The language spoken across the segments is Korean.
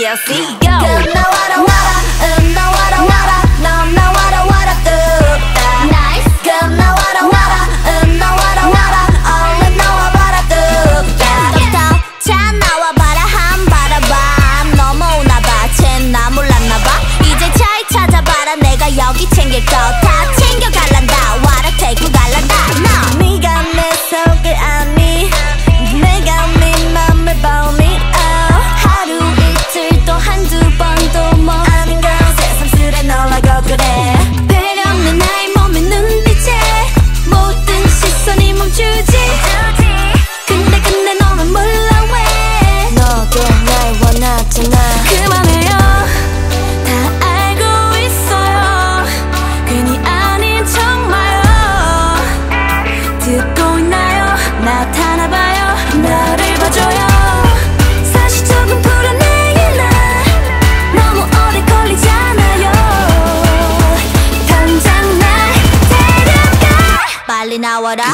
TLC, go! Cause now I don't wanna 지났잖아 그만해요. 다 알고 있어요. 괜히 아닌 정말요. 듣고 있나요? 나타나봐요. 나를 봐줘요. 사실 조금 불안해요 나 너무 오래 걸리잖아요. 당장 날 데려가. 빨리 나와라.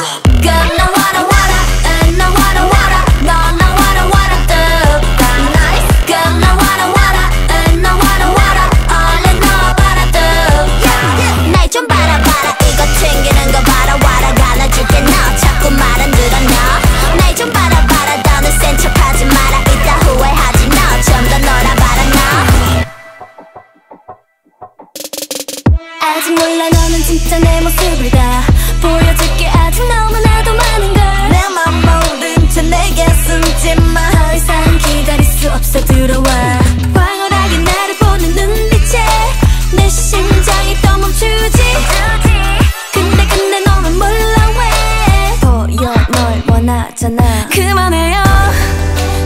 진짜 내 모습을 다 보여줄게. 아직 너무나도 많은 걸내 맘 모든 채 내게 숨지마. 더 이상 기다릴 수 없어 들어와. 황홀하게 나를 보는 눈빛에 내 심장이 또 멈추지. 근데 근데 너는 몰라 왜. 보여 널 원하잖아. 그만해요.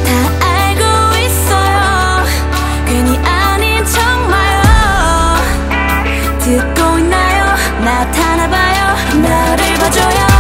다 나타나봐요. 나를 봐줘요.